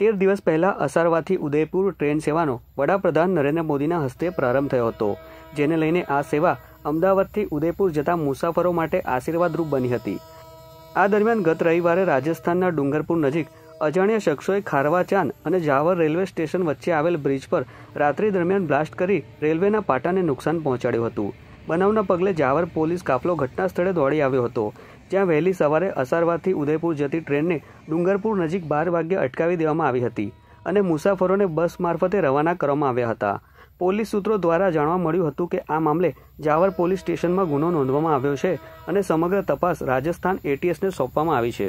તેર દિવસ પહેલા અસારવાથી ઉદયપુર ટ્રેન સેવાનો વડાપ્રધાન નરેન્દ્ર મોદીના હસ્તે પ્રારંભ થયો હતો, જેને લઈને આ સેવા અમદાવાદથી ઉદયપુર જતા મુસાફરો માટે આશીર્વાદરૂપ બની હતી. આ દરમિયાન ગત રવિવારે રાજસ્થાનના ડુંગરપુર નજીક અજાણ્યા શખ્સોએ ખારવા ચાંદ અને જાવર રેલવે સ્ટેશન વચ્ચે આવેલ બ્રિજ પર રાત્રિ દરમિયાન બ્લાસ્ટ કરી રેલવેના પાટાને નુકસાન પહોંચાડ્યું હતું. બનાવના પગલે જાવર પોલીસ કાફલો ઘટના સ્થળે દોડી આવ્યો હતો. જ્યાં વહેલી સવારે અસારવાથી ઉદયપુર જતી ટ્રેનને ડુંગરપુર નજીક બાર વાગ્યે અટકાવી દેવામાં આવી હતી અને મુસાફરોને બસ મારફતે રવાના કરવામાં આવ્યા હતા. પોલીસ સૂત્રો દ્વારા જાણવા મળ્યું હતું કે આ મામલે જાવર પોલીસ સ્ટેશનમાં ગુનો નોંધવામાં આવ્યો છે અને સમગ્ર તપાસ રાજસ્થાન એટીએસને સોંપવામાં આવી છે.